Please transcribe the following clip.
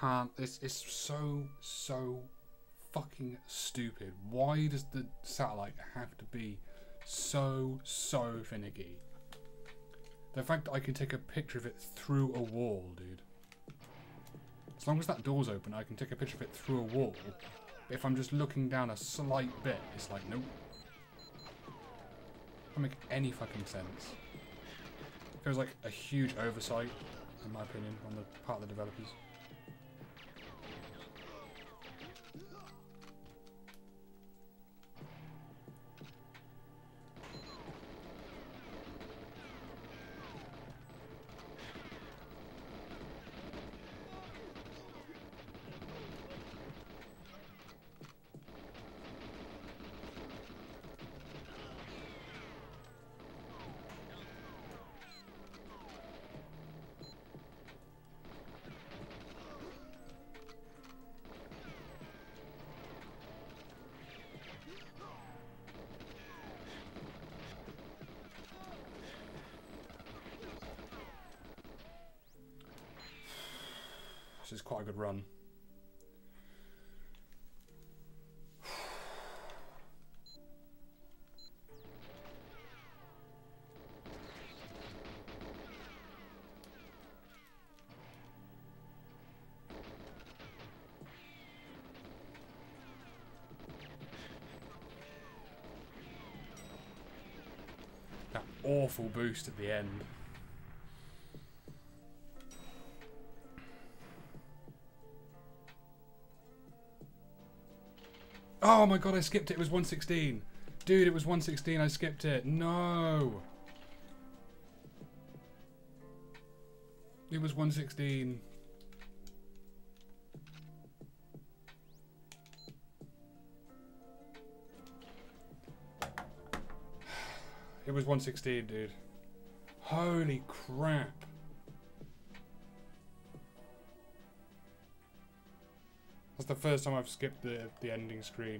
can't. It's it's so so fucking stupid. Why does the satellite have to be so so finicky? The fact that I can take a picture of it through a wall, dude. As long as that door's open, I can take a picture of it through a wall. But if I'm just looking down a slight bit, it's like, nope. Doesn't make any fucking sense. Feels like a huge oversight, in my opinion, on the part of the developers. This is quite a good run. That awful boost at the end. Oh my god, I skipped it. It was 116. Dude, it was 116. I skipped it. No. It was 116. It was 116, dude. Holy crap. That's the first time I've skipped the, the ending screen.